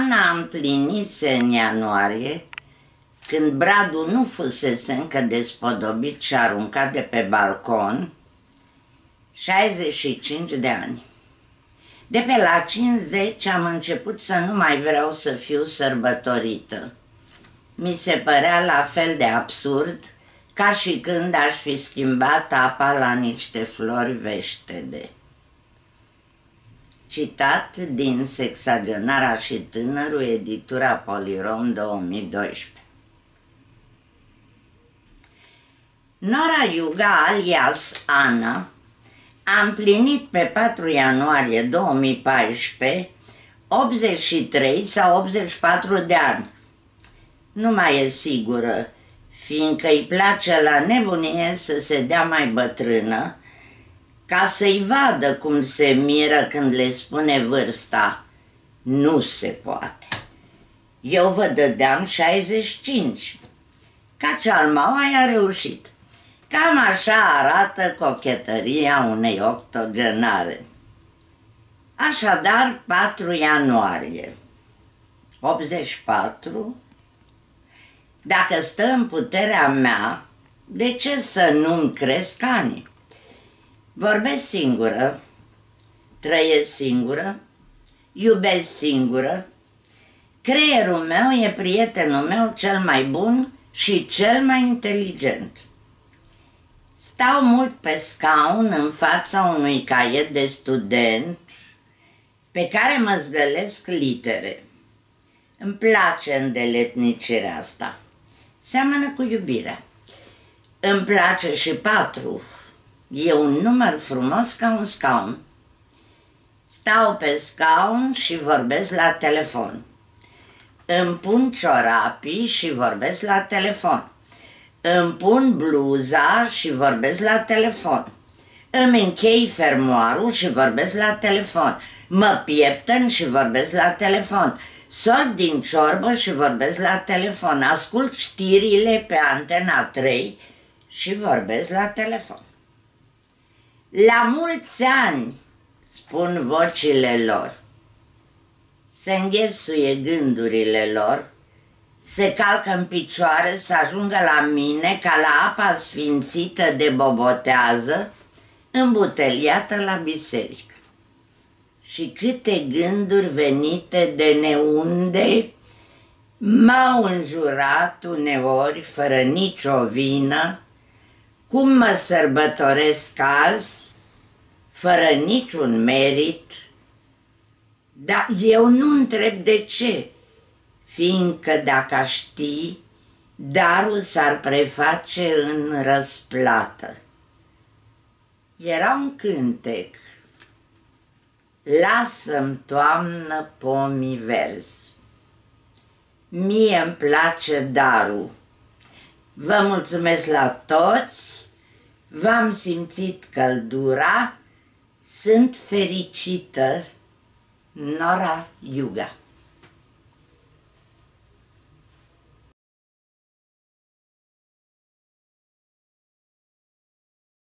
Ana împlinise în ianuarie, când bradul nu fusese încă despodobit și aruncat de pe balcon, 65 de ani. De pe la 50 am început să nu mai vreau să fiu sărbătorită. Mi se părea la fel de absurd ca și când aș fi schimbat apa la niște flori veștede. Citat din Sexagenara și tânărul, editura Polirom 2012 Nora Iuga alias Ana a împlinit pe 4 ianuarie 2014 83 sau 84 de ani. Nu mai e sigură, fiindcă îi place la nebunie să se dea mai bătrână, ca să-i vadă cum se miră când le spune vârsta. Nu se poate. Eu vă dădeam 65. Ca cealmaua i-a reușit. Cam așa arată cochetăria unei octogenare. Așadar, 4 ianuarie 84, dacă stă în puterea mea, de ce să nu-mi cresc anii? Vorbesc singură, trăiesc singură, iubesc singură, creierul meu e prietenul meu cel mai bun și cel mai inteligent. Stau mult pe scaun în fața unui caiet de student pe care mă zgălesc litere. Îmi place îndeletnicirea asta. Seamănă cu iubirea. Îmi place și patru. E un număr frumos ca un scaun. Stau pe scaun și vorbesc la telefon. Îmi pun ciorapii și vorbesc la telefon. Îmi pun bluza și vorbesc la telefon. Îmi închei fermoarul și vorbesc la telefon. Mă pieptăn și vorbesc la telefon. Sot din ciorbă și vorbesc la telefon. Ascult știrile pe antena 3 și vorbesc la telefon. La mulți ani, spun vocile lor. Se înghesuie gândurile lor se calcă în picioare să ajungă la mine ca la apa sfințită de bobotează, îmbuteliată la biserică. Și câte gânduri venite de neunde m-au înjurat uneori fără nicio vină, cum mă sărbătoresc azi, fără niciun merit, dar eu nu întreb de ce, fiindcă dacă aș ști, darul s-ar preface în răsplată. Era un cântec, Lasă-mi, toamnă, pomii verzi. Mie îmi place darul. Vă mulțumesc la toți, v-am simțit căldura, sunt fericită, Nora Iuga.